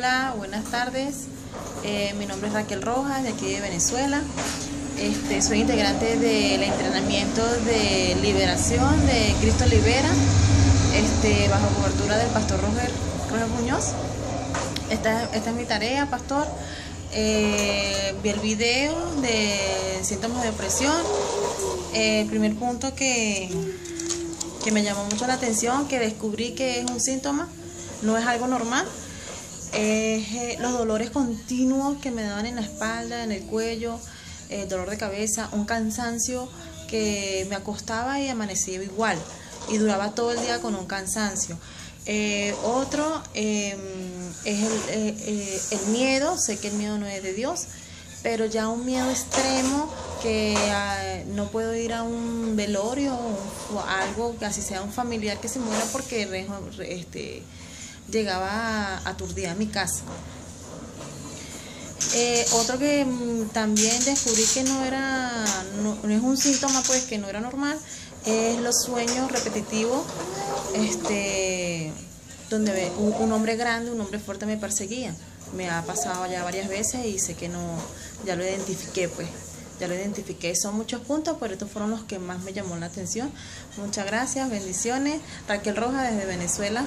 Hola, buenas tardes. Eh, mi nombre es Raquel Rojas, de aquí de Venezuela. Este, soy integrante del entrenamiento de liberación de Cristo Libera, este, bajo cobertura del pastor Roger, Roger Muñoz. Esta, es mi tarea, pastor. Eh, vi el video de síntomas de opresión. Eh, el primer punto que, que me llamó mucho la atención, que descubrí que es un síntoma, no es algo normal, eh, los dolores continuos que me daban en la espalda, en el cuello, el dolor de cabeza, un cansancio que me acostaba y amanecía igual y duraba todo el día con un cansancio. Eh, otro em, es el, eh, el, miedo, sé que el miedo no es de Dios, pero ya un miedo extremo que uh, no puedo ir a un velorio o algo, así sea un familiar que se muera porque este, llegaba aturdida a mi casa. Eh, otro que mm, también descubrí que no era, no, es un síntoma pues que no era normal, es los sueños repetitivos, este, donde un, un hombre grande, un hombre fuerte me perseguía. Me ha pasado ya varias veces y sé que no, ya lo identifiqué pues ya lo identifiqué. Son muchos puntos, pero estos fueron los que más me llamó la atención. Muchas gracias, bendiciones. Raquel Roja desde Venezuela.